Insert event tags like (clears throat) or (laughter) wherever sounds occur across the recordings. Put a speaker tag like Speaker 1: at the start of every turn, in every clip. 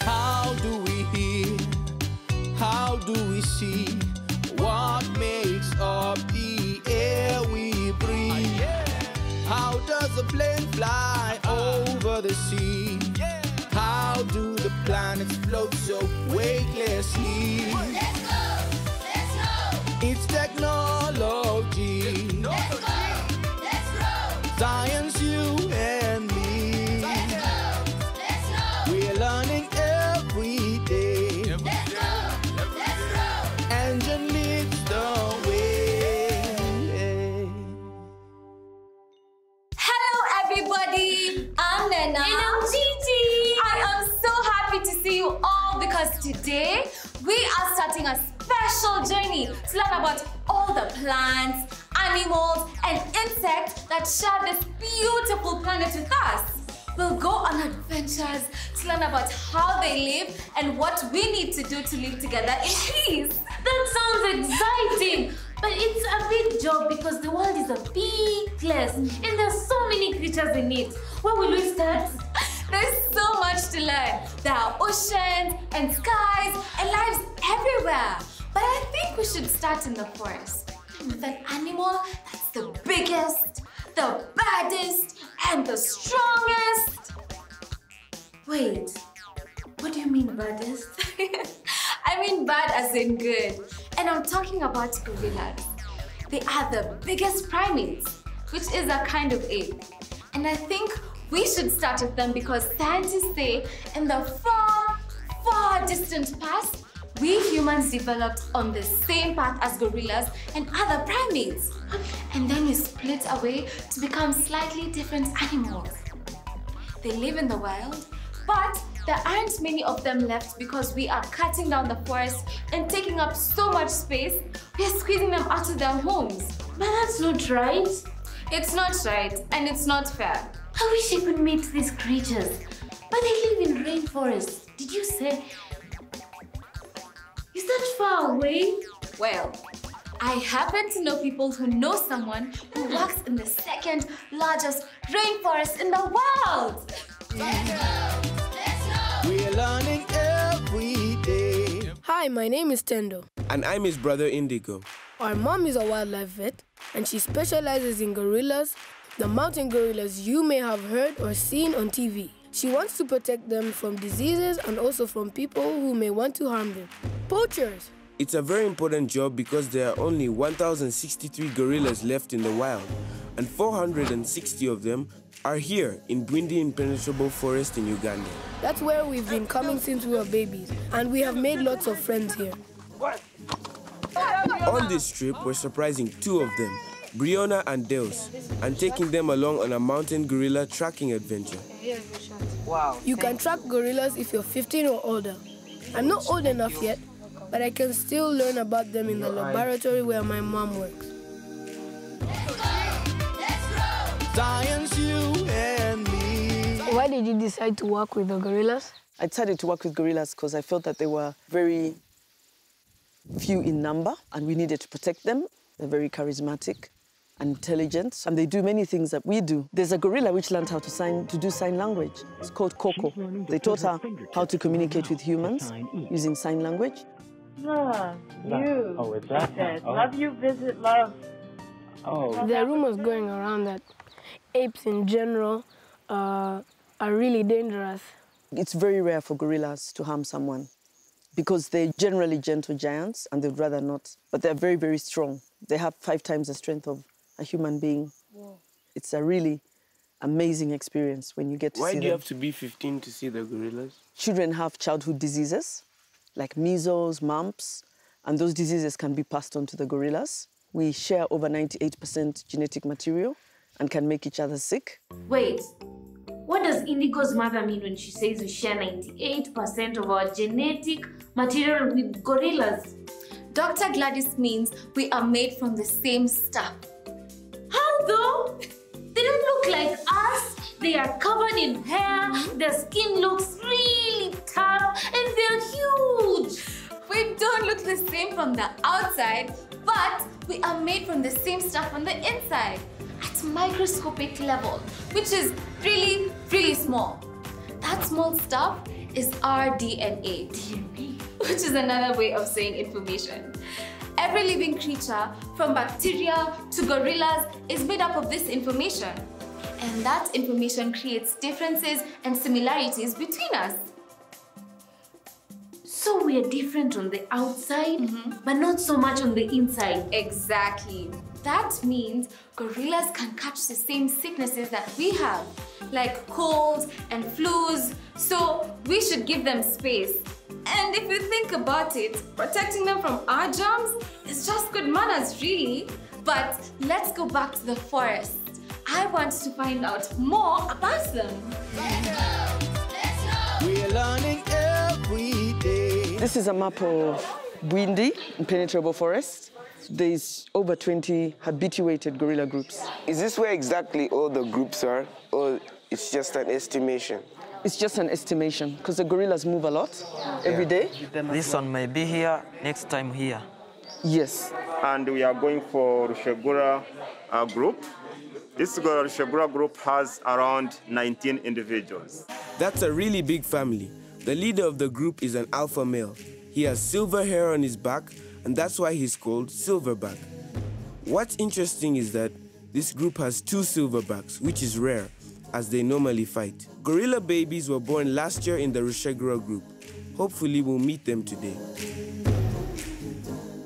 Speaker 1: How do we hear? How do we see? What makes up the air we breathe? How does a plane fly over the sea? How do the planets float so weightlessly?
Speaker 2: Let's go! Let's go!
Speaker 1: It's technology.
Speaker 3: Today we are starting a special journey to learn about all the plants, animals, and insects that share this beautiful planet with us. We'll go on adventures to learn about how they live and what we need to do to live together in peace.
Speaker 4: That sounds exciting. But it's a big job because the world is a big place and there's so many creatures in it. Where will we start?
Speaker 3: There's so much to learn. There are oceans and skies and lives everywhere. But I think we should start in the forest with an animal that's the biggest, the baddest, and the strongest.
Speaker 4: Wait, what do you mean baddest? (laughs)
Speaker 3: I mean bad as in good. And I'm talking about gorillas. They are the biggest primates, which is a kind of ape. And I think we should start with them because scientists say in the far, far distant past, we humans developed on the same path as gorillas and other primates. And then we split away to become slightly different animals. They live in the wild, but there aren't many of them left because we are cutting down the forest and taking up so much space, we are squeezing them out of their homes.
Speaker 4: But that's not right.
Speaker 3: It's not right and it's not fair.
Speaker 4: I wish I could meet these creatures. But they live in rainforests. Did you say? Is that far away?
Speaker 3: Well, I happen to know people who know someone who works in the second largest rainforest in the world.
Speaker 2: Let's go! Let's go!
Speaker 1: We're learning every day.
Speaker 5: Hi, my name is Tendo.
Speaker 6: And I'm his brother Indigo.
Speaker 5: Our mom is a wildlife vet and she specializes in gorillas, the mountain gorillas you may have heard or seen on TV. She wants to protect them from diseases and also from people who may want to harm them. Poachers!
Speaker 6: It's a very important job because there are only 1,063 gorillas left in the wild, and 460 of them are here in Bwindi Impenetrable Forest in Uganda.
Speaker 5: That's where we've been coming since we were babies, and we have made lots of friends here.
Speaker 6: On this trip, we're surprising two of them, Briona and Deus, and taking them along on a mountain gorilla tracking adventure. Wow.
Speaker 5: You can track gorillas if you're 15 or older. I'm not old enough yet, but I can still learn about them in the laboratory where my mom works.
Speaker 1: Science, you and me.
Speaker 5: Why did you decide to work with the gorillas?
Speaker 7: I decided to work with gorillas because I felt that they were very few in number and we needed to protect them. They're very charismatic and intelligent, and they do many things that we do. There's a gorilla which learned how to sign to do sign language. It's called Koko. They taught her how to communicate with humans using sign language.
Speaker 8: Ah, you.
Speaker 9: Oh, it's that?
Speaker 8: Said,
Speaker 9: Oh.
Speaker 8: Love you, visit love.
Speaker 9: Oh.
Speaker 5: There are rumors going around that apes in general uh, are really dangerous.
Speaker 7: It's very rare for gorillas to harm someone because they're generally gentle giants and they'd rather not. But they're very, very strong. They have five times the strength of a human being. It's a really amazing experience when you get to
Speaker 6: Why
Speaker 7: see Why
Speaker 6: do you
Speaker 7: them.
Speaker 6: have to be 15 to see the gorillas?
Speaker 7: Children have childhood diseases like measles, mumps, and those diseases can be passed on to the gorillas. We share over 98% genetic material and can make each other sick.
Speaker 4: Wait, what does Indigo's mother mean when she says we share 98% of our genetic material with gorillas?
Speaker 3: Dr. Gladys means we are made from the same stuff.
Speaker 4: Though? They don't look like us. They are covered in hair, their skin looks really tough, and they're huge.
Speaker 3: We don't look the same from the outside, but we are made from the same stuff on the inside at microscopic level, which is really, really small. That small stuff is our DNA. DNA? (laughs) Which is another way of saying information. Every living creature, from bacteria to gorillas, is made up of this information. And that information creates differences and similarities between us.
Speaker 4: So we are different on the outside, mm-hmm. but not so much on the inside.
Speaker 3: Exactly. That means gorillas can catch the same sicknesses that we have, like colds and flus. So we should give them space. And if you think about it, protecting them from our germs is just good manners, really. But let's go back to the forest. I want to find out more about them.
Speaker 1: Let's know We're learning every day.
Speaker 7: This is a map of Bwindi, impenetrable forest. There's over 20 habituated gorilla groups.
Speaker 6: Is this where exactly all the groups are, or it's just an estimation?
Speaker 7: It's just an estimation because the gorillas move a lot every day.
Speaker 9: This one may be here, next time here.
Speaker 7: Yes.
Speaker 10: and we are going for Rushegura uh, group. This Rushegura group has around 19 individuals.
Speaker 6: That's a really big family. The leader of the group is an alpha male. He has silver hair on his back, and that's why he's called Silverback. What's interesting is that this group has two silverbacks, which is rare, as they normally fight. Gorilla babies were born last year in the Rushegura group. Hopefully, we'll meet them today.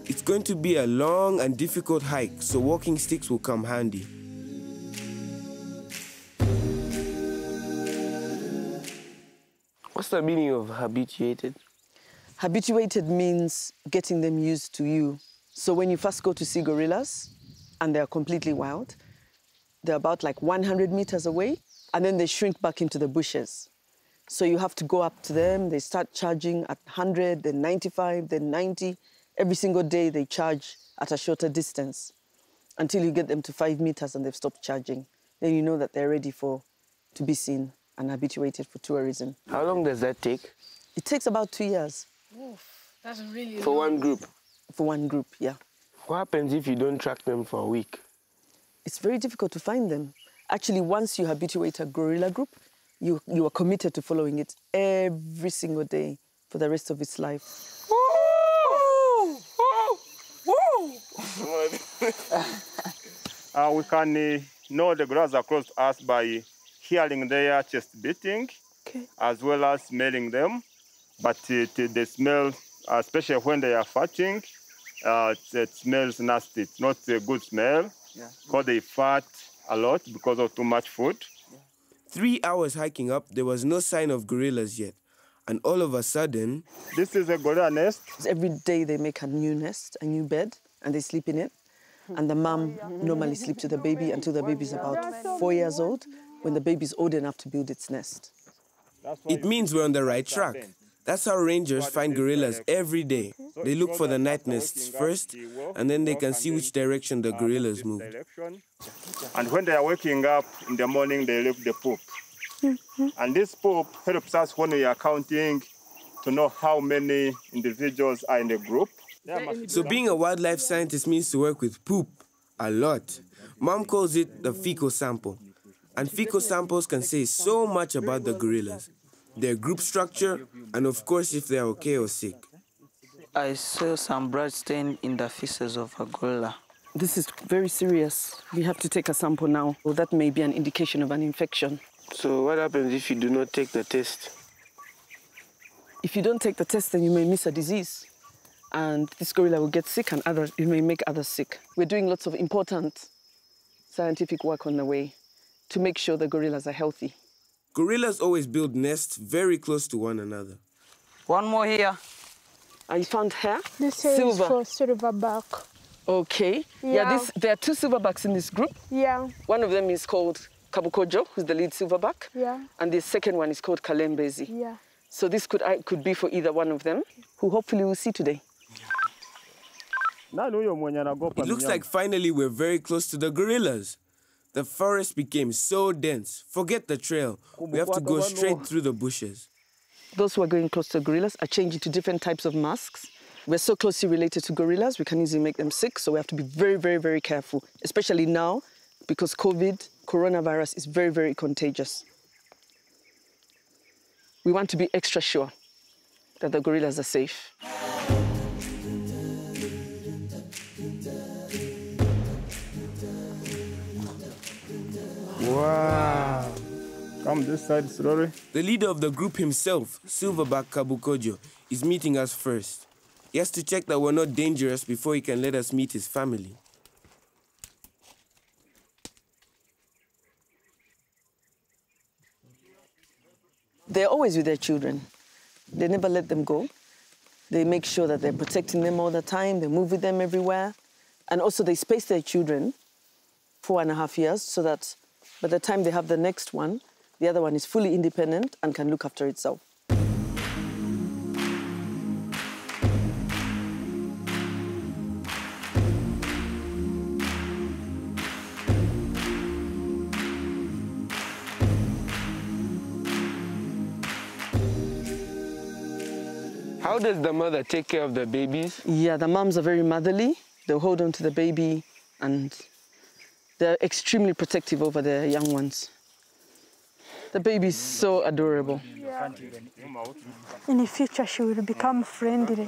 Speaker 6: It's going to be a long and difficult hike, so walking sticks will come handy. What's the meaning of habituated?
Speaker 7: Habituated means getting them used to you. So when you first go to see gorillas and they're completely wild, they're about like 100 meters away and then they shrink back into the bushes. So you have to go up to them, they start charging at 100, then 95, then 90. Every single day they charge at a shorter distance until you get them to five meters and they've stopped charging. Then you know that they're ready for to be seen and habituated for tourism.
Speaker 6: How long does that take?
Speaker 7: It takes about two years Oof,
Speaker 5: That's really
Speaker 6: For one group.
Speaker 7: for one group, yeah.
Speaker 6: What happens if you don't track them for a week?
Speaker 7: It's very difficult to find them. Actually, once you habituate a gorilla group, you, you are committed to following it every single day for the rest of its life. (laughs)
Speaker 10: Uh, we can uh, know the gorillas are close to us by hearing their chest beating,
Speaker 7: Okay.
Speaker 10: as well as smelling them. But it, the smell, uh, especially when they are farting, uh, it, it smells nasty. It's not a good smell yeah. because they fart a lot because of too much food.
Speaker 6: Three hours hiking up, there was no sign of gorillas yet. And all of a sudden,
Speaker 10: This is a gorilla nest.
Speaker 7: Every day they make a new nest, a new bed, and they sleep in it. And the mom normally sleeps with the baby until the baby's about four years old, when the baby's old enough to build its nest.
Speaker 6: It means we're on the right track. That's how rangers find gorillas every day. They look for the night nests first, and then they can see which direction the uh, gorillas move.
Speaker 10: And when they are waking up in the morning, they leave the poop. Mm-hmm. And this poop helps us when we are counting to know how many individuals are in the group. There must be
Speaker 6: So being a wildlife scientist means to work with poop a lot. Mom calls it the fecal sample. And fecal samples can say so much about the gorillas, their group structure, and of course if they're okay or sick.
Speaker 9: I saw some blood stain in the feces of a gorilla.
Speaker 7: This is very serious. We have to take a sample now. Well, that may be an indication of an infection.
Speaker 6: So what happens if you do not take the test?
Speaker 7: If you don't take the test, then you may miss a disease. And this gorilla will get sick and others, it may make others sick. We're doing lots of important scientific work on the way to make sure the gorillas are healthy.
Speaker 6: Gorillas always build nests very close to one another.
Speaker 9: One more here.
Speaker 7: I found hair.
Speaker 11: This here is
Speaker 7: silver.
Speaker 11: for silverback.
Speaker 7: Okay. Yeah,
Speaker 11: Yeah.
Speaker 7: this, there are two silverbacks in this group.
Speaker 11: Yeah,
Speaker 7: One of them is called Kabukojo, who's the lead silverback.
Speaker 11: yeah,
Speaker 7: And the second one is called Kalembezi.
Speaker 11: yeah.
Speaker 7: So this could, I could be for either one of them, who hopefully we'll see today.
Speaker 10: Nani huyo mwenye anagopa
Speaker 6: It looks like finally we're very close to the gorillas. The forest became so dense. Forget the trail. We have to go straight through the bushes.
Speaker 7: Those who are going close to gorillas are changing to different types of masks. We're so closely related to gorillas, we can easily make them sick. So we have to be very, very, very careful, especially now because COVID, coronavirus is very, very contagious. We want to be extra sure that the gorillas are safe.
Speaker 10: Wow. Come this side slowly.
Speaker 6: The leader of the group himself, Silverback Kabukojo, is meeting us first. He has to check that we're not dangerous before he can let us meet his family.
Speaker 7: They're always with their children. They never let them go. They make sure that they're protecting them all the time. They move with them everywhere. And also they space their children four and a half years so that by the time they have the next one, the other one is fully independent and can look after itself.
Speaker 6: How does the mother take care of the babies?
Speaker 7: Yeah, the moms are very motherly. They hold on to the baby and they're extremely protective over their young ones. The baby is so adorable.
Speaker 11: In the future, she will become friendly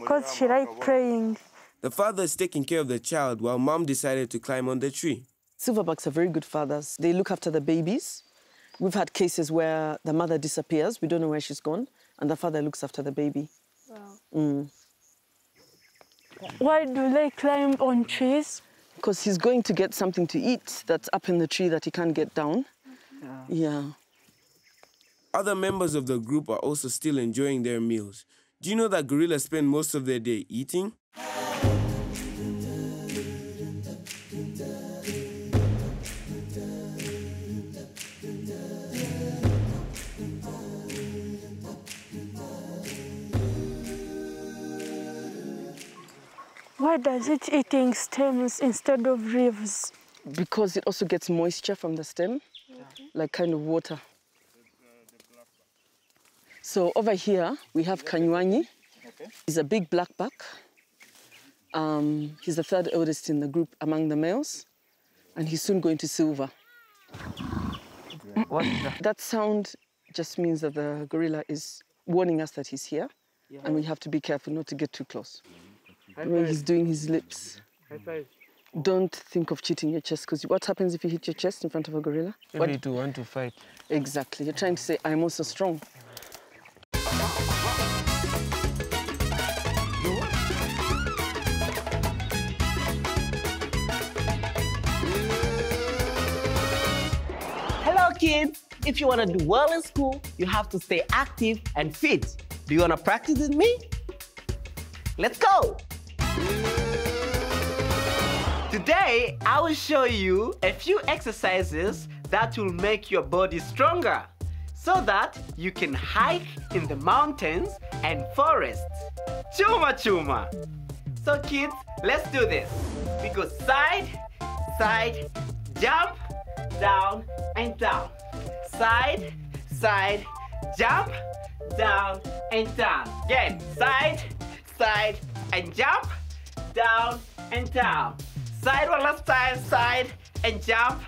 Speaker 11: because she likes playing.
Speaker 6: The father is taking care of the child while mom decided to climb on the tree.
Speaker 7: Silverbacks are very good fathers. They look after the babies. We've had cases where the mother disappears, we don't know where she's gone, and the father looks after the baby. Mm.
Speaker 11: Why do they climb on trees?
Speaker 7: Because he's going to get something to eat that's up in the tree that he can't get down. Yeah.
Speaker 6: Other members of the group are also still enjoying their meals. Do you know that gorillas spend most of their day eating?
Speaker 11: Why does it eating stems instead of leaves?
Speaker 7: Because it also gets moisture from the stem, like kind of water. So over here, we have Kanywanyi. He's a big blackback. Um, he's the third eldest in the group among the males, and he's soon going to silver.
Speaker 9: What is that? (clears throat)
Speaker 7: That sound just means that the gorilla is warning us that he's here, and we have to be careful not to get too close. When he's doing his lips, don't think of cheating your chest, because what happens if you hit your chest in front of a gorilla?
Speaker 6: Maybe to want to fight.
Speaker 7: Exactly. You're trying to say, I'm also strong.
Speaker 12: Hello, kids. If you want to do well in school, you have to stay active and fit. Do you want to practice with me? Let's go. Today, I will show you a few exercises that will make your body stronger so that you can hike in the mountains and forests. Chuma chuma. So kids, let's do this. We go side, side, jump, down and down. Side, side, jump, down and down. Again, side, side and jump, down and down. Side one last time, side and jump,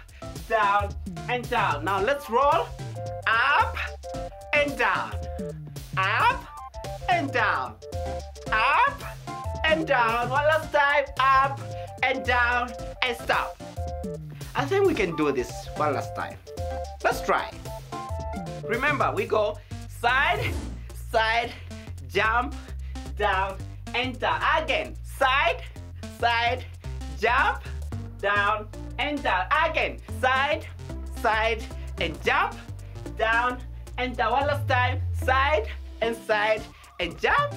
Speaker 12: down and down. Now let's roll up and down, up and down, up and down. One last time, up and down and stop. I think we can do this one last time. Let's try. Remember, we go side, side, jump, down, and down. Again, side, side, jump, down, and down. Again, side, side, and jump, down, and down. One last time, side, and side, and jump,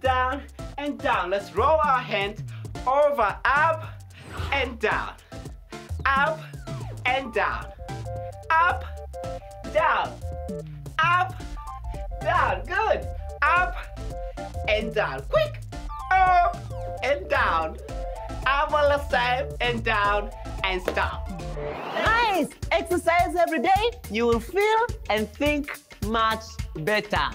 Speaker 12: down, and down. Let's roll our hands over, up, and down. Up, and down. Up, down. Up, down. Good. Up, and down. Quick. Up, and down. One last time, and down, and stop. Nice! Exercise every day. You will feel and think much better.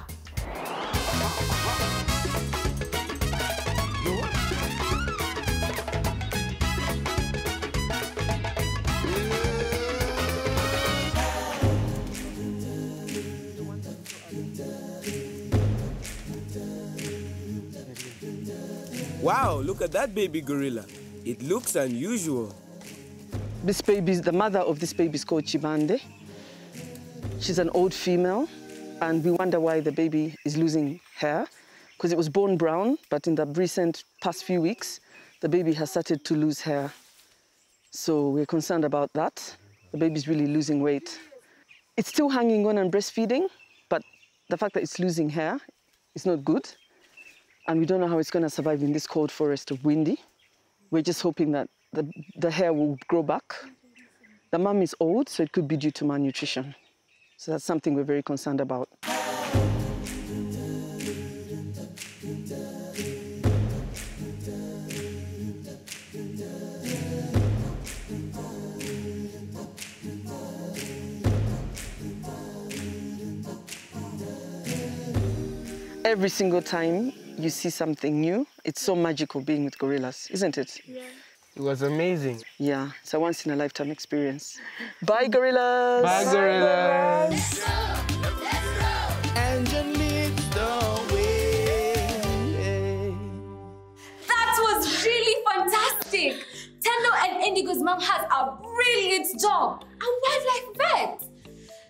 Speaker 6: Wow, look at that baby gorilla. It looks unusual.
Speaker 7: This baby, the mother of this baby is called Chibande. She's an old female, and we wonder why the baby is losing hair, because it was born brown, but in the recent past few weeks, the baby has started to lose hair. So we're concerned about that. The baby's really losing weight. It's still hanging on and breastfeeding, but the fact that it's losing hair is not good. And we don't know how it's going to survive in this cold forest of Bwindi. We're just hoping that the, the hair will grow back. The mum is old, so it could be due to malnutrition. So that's something we're very concerned about. Every single time you see something new, it's so magical being with gorillas, isn't it?
Speaker 5: Yeah.
Speaker 6: It was amazing.
Speaker 7: Yeah, it's a once in a lifetime experience. Bye, gorillas.
Speaker 6: Bye, gorillas.
Speaker 1: Engine leads the way.
Speaker 3: That was really fantastic. Tendo and Indigo's mom has a brilliant job. A wildlife vet.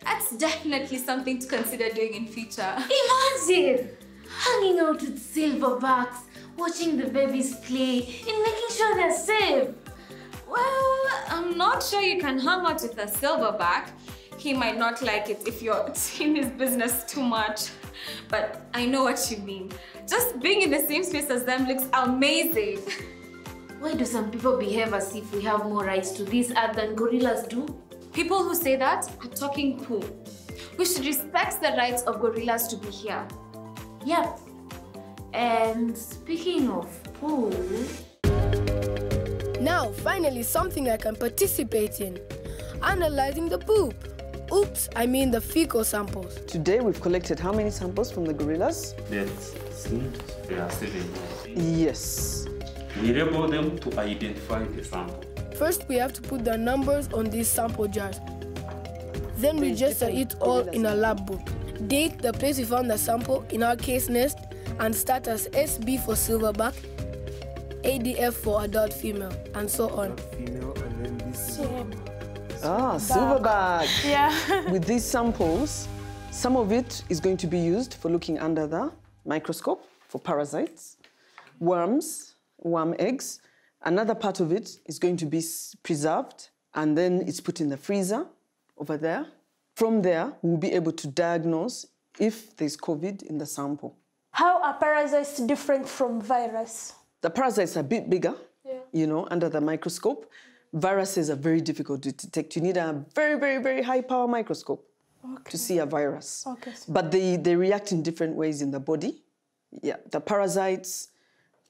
Speaker 3: That's definitely something to consider doing in future.
Speaker 4: Imagine hanging out with silverbacks, watching the babies play, and making sure they're safe.
Speaker 3: Well, I'm not sure you can hang out with a silverback. He might not like it if you're (laughs) in his business too much. But I know what you mean. Just being in the same space as them looks amazing.
Speaker 4: Why do some people behave as if we have more rights to this earth than gorillas do?
Speaker 3: People who say that are talking poo. We should respect the rights of gorillas to be here.
Speaker 4: Yep. And speaking of poo,
Speaker 5: Now, finally, something I can participate in. Analyzing the poop. Oops, I mean the fecal samples.
Speaker 7: Today we've collected how many samples from the gorillas?
Speaker 13: That's seemed are seven.
Speaker 7: Yes.
Speaker 13: We label them to identify the sample.
Speaker 5: First, we have to put the numbers on these sample jars. Then we register it all in a lab book. Date the place we found the sample, in our case nest, and start as SB for silverback, ADF for adult female, and so on.
Speaker 6: Female, and then this.
Speaker 7: Ah, silverback.
Speaker 11: Yeah. (laughs)
Speaker 7: With these samples, some of it is going to be used for looking under the microscope for parasites, worms, worm eggs. Another part of it is going to be preserved and then it's put in the freezer over there. From there, we'll be able to diagnose if there's COVID in the sample.
Speaker 11: How are parasites different from virus?
Speaker 7: The parasites are a bit bigger,
Speaker 11: Yeah.
Speaker 7: you know, under the microscope. Viruses are very difficult to detect. You need a very, very, very high power microscope to see a virus.
Speaker 11: Okay.
Speaker 7: But they, they react in different ways in the body. Yeah, the parasites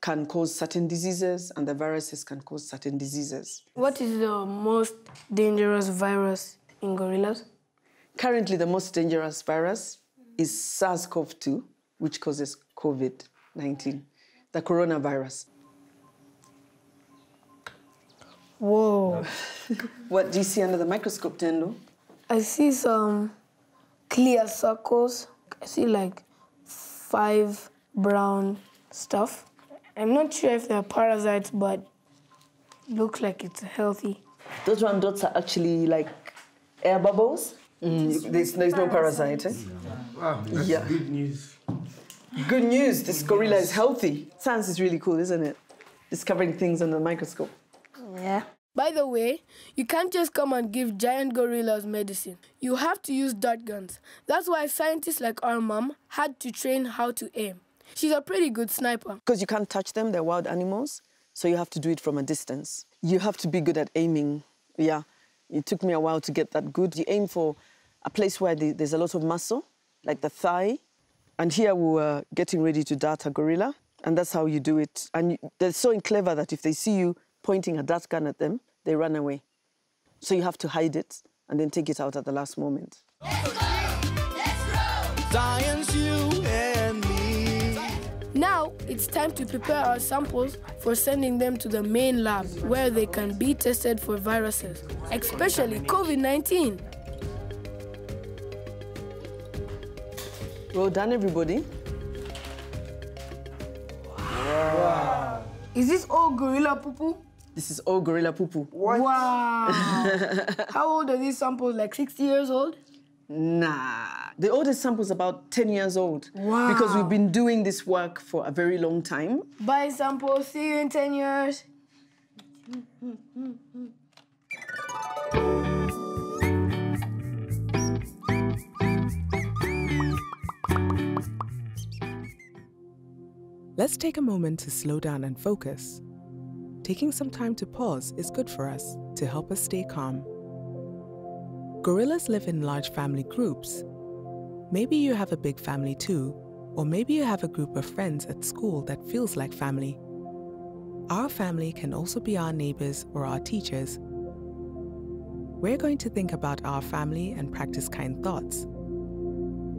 Speaker 7: can cause certain diseases and the viruses can cause certain diseases.
Speaker 5: What is the most dangerous virus in gorillas?
Speaker 7: Currently, the most dangerous virus is SARS CoV 2, which causes COVID 19, the coronavirus.
Speaker 5: Whoa. (laughs)
Speaker 7: What do you see under the microscope, Tendo?
Speaker 5: I see some clear circles. I see like five brown stuff. I'm not sure if they're parasites, but looks like it's healthy.
Speaker 7: Those round dots are actually like air bubbles. Mm, there's, there's no parasite. Eh?
Speaker 6: Wow, that's
Speaker 7: Yeah.
Speaker 6: good news.
Speaker 7: Good news, this gorilla is healthy. Science is really cool, isn't it? Discovering things under the microscope.
Speaker 5: Yeah. By the way, you can't just come and give giant gorillas medicine. You have to use dart guns. That's why scientists like our mom had to train how to aim. She's a pretty good sniper.
Speaker 7: Because you can't touch them, they're wild animals, so you have to do it from a distance. You have to be good at aiming. Yeah, it took me a while to get that good. You aim for a place where the- there's a lot of muscle, like the thigh. And here we were getting ready to dart a gorilla, and that's how you do it. And they're so clever that if they see you pointing a dart gun at them, they run away. So you have to hide it and then take it out at the last moment.
Speaker 1: Science, you and me.
Speaker 5: Now it's time to prepare our samples for sending them to the main lab where they can be tested for viruses, especially COVID 19.
Speaker 7: Well done, everybody.
Speaker 5: Is this all gorilla poo poo?
Speaker 7: This is all gorilla poo poo.
Speaker 5: Wow. (laughs) How old are these samples? Like 60 years old?
Speaker 7: Nah. The oldest sample is about 10 years old.
Speaker 5: Wow.
Speaker 7: Because we've been doing this work for a very long time.
Speaker 5: Buy samples, see you in 10 years.
Speaker 14: Let's take a moment to slow down and focus. Taking some time to pause is good for us to help us stay calm. Gorillas live in large family groups. Maybe you have a big family too, or maybe you have a group of friends at school that feels like family. Our family can also be our neighbors or our teachers. We're going to think about our family and practice kind thoughts.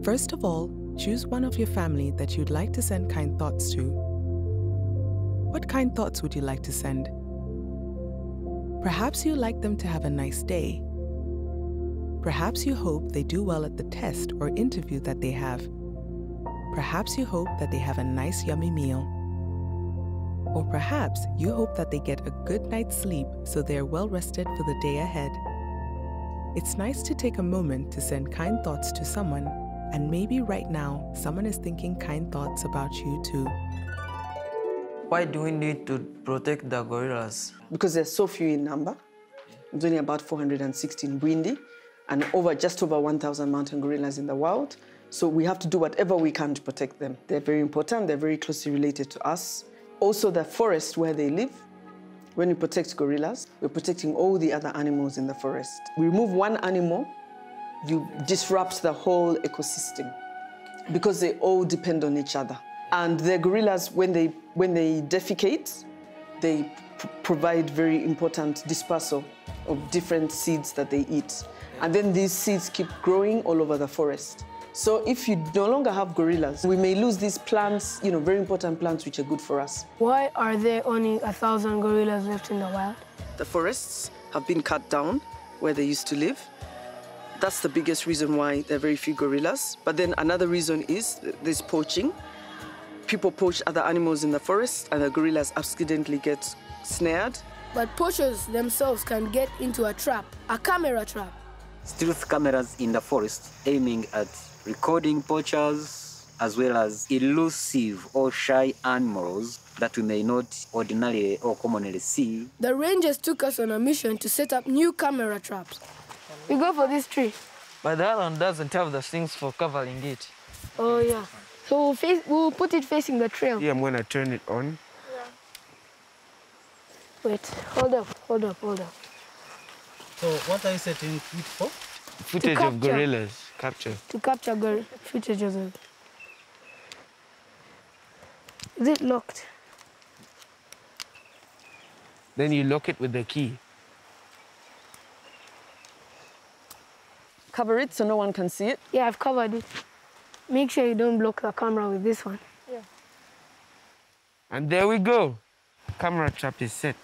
Speaker 14: First of all, choose one of your family that you'd like to send kind thoughts to. What kind thoughts would you like to send? Perhaps you like them to have a nice day. Perhaps you hope they do well at the test or interview that they have. Perhaps you hope that they have a nice, yummy meal. Or perhaps you hope that they get a good night's sleep so they're well rested for the day ahead. It's nice to take a moment to send kind thoughts to someone, and maybe right now someone is thinking kind thoughts about you too.
Speaker 9: Why do we need to protect the gorillas?
Speaker 7: Because they're so few in number. There's only about 460 in Bwindi and over just over 1,000 mountain gorillas in the world. So we have to do whatever we can to protect them. They're very important, they're very closely related to us. Also, the forest where they live. When we protect gorillas, we're protecting all the other animals in the forest. We remove one animal, you disrupt the whole ecosystem because they all depend on each other. And the gorillas, when they, when they defecate, they p- provide very important dispersal of different seeds that they eat. And then these seeds keep growing all over the forest. So if you no longer have gorillas, we may lose these plants, you know, very important plants which are good for us.
Speaker 5: Why are there only a thousand gorillas left in the wild?
Speaker 7: The forests have been cut down where they used to live. That's the biggest reason why there are very few gorillas. But then another reason is th- there's poaching. People poach other animals in the forest, and the gorillas accidentally get snared.
Speaker 5: But poachers themselves can get into a trap, a camera trap.
Speaker 15: stealth cameras in the forest aiming at recording poachers as well as elusive or shy animals that we may not ordinarily or commonly see.
Speaker 5: The rangers took us on a mission to set up new camera traps. We go for this tree.
Speaker 9: But the island doesn't have the things for covering it.
Speaker 5: Oh yeah. So we'll, face, we'll put it facing the trail.
Speaker 6: Yeah, I'm gonna turn it on. Yeah.
Speaker 5: Wait, hold up, hold up, hold up.
Speaker 16: So what are you setting it for?
Speaker 6: Footage of
Speaker 5: capture.
Speaker 6: gorillas capture.
Speaker 5: To capture girl footage of them. Is it locked?
Speaker 6: Then you lock it with the key.
Speaker 7: Cover it so no one can see it.
Speaker 5: Yeah, I've covered it. Make sure you don't block the camera with this one. Yeah.
Speaker 6: And there we go. Camera trap is set.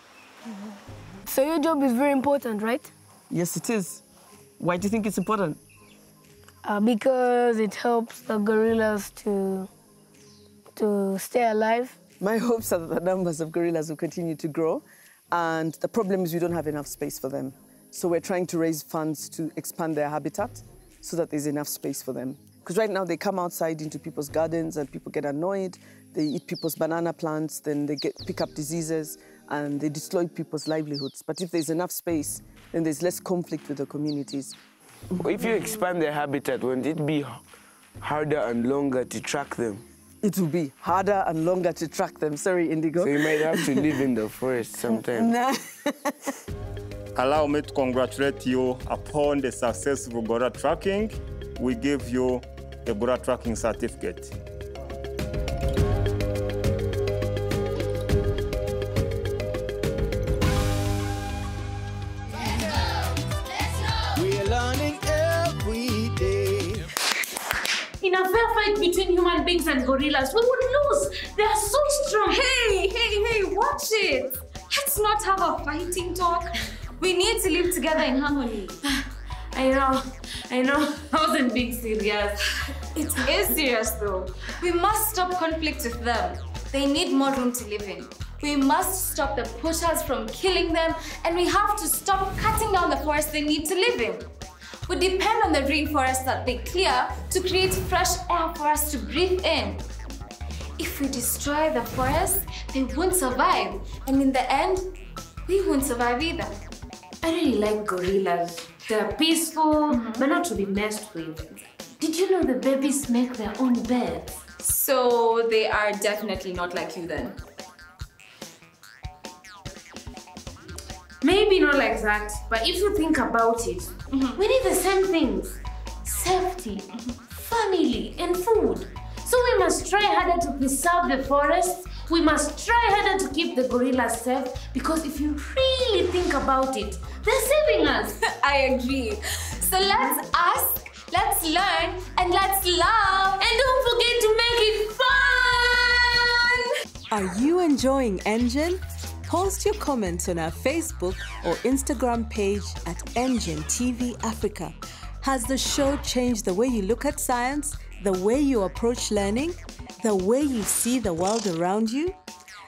Speaker 5: So your job is very important, right?
Speaker 7: Yes, it is. Why do you think it's important?
Speaker 5: Uh, because it helps the gorillas to to stay alive.
Speaker 7: My (laughs) hopes are that the numbers of gorillas will continue to grow, and the problem is we don't have enough space for them. So we're trying to raise funds to expand their habitat so that there's enough space for them. Because right now they come outside into people's gardens and people get annoyed. They eat people's banana plants, then they get pick up diseases and they destroy people's livelihoods. But if there's enough space, then there's less conflict with the communities.
Speaker 6: If you expand their habitat, won't it be harder and longer to track them?
Speaker 7: It will be harder and longer to track them. Sorry, Indigo.
Speaker 6: So you might have to (laughs) live in the forest sometime. (laughs)
Speaker 7: Nah.
Speaker 10: Allow me to congratulate you upon the successful gorilla tracking. We give you a gorilla tracking certificate.
Speaker 1: We're learning every day.
Speaker 4: In a fair fight between human beings and gorillas, we would lose. They are so strong.
Speaker 3: Hey, hey, hey, watch it. Let's not have a fighting talk. We need to live together in harmony. (sighs)
Speaker 4: I know, I know. (laughs) I wasn't being serious.
Speaker 3: It is serious though. We must stop conflict with them. They need more room to live in. We must stop the poachers from killing them, and we have to stop cutting down the forest they need to live in. We depend on the rainforest that they clear to create fresh air for us to breathe in. If we destroy the forest, they won't survive, and in the end, we won't survive either.
Speaker 4: I really like gorillas. They're peaceful, mm-hmm. but not to be messed with. Did you know the babies make their own beds?
Speaker 3: So they are definitely not like you then.
Speaker 4: Maybe not like that, but if you think about it, mm-hmm. we need the same things safety, mm-hmm. family, and food. So we must try harder to preserve the forests. We must try harder to keep the gorillas safe because if you really think about it, they're saving us. (laughs)
Speaker 3: I agree. So let's ask, let's learn, and let's love.
Speaker 4: And don't forget to make it fun!
Speaker 17: Are you enjoying Engine? Post your comments on our Facebook or Instagram page at Engine TV Africa. Has the show changed the way you look at science, the way you approach learning, the way you see the world around you?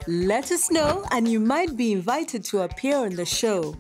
Speaker 17: Let us know, and you might be invited to appear on the show.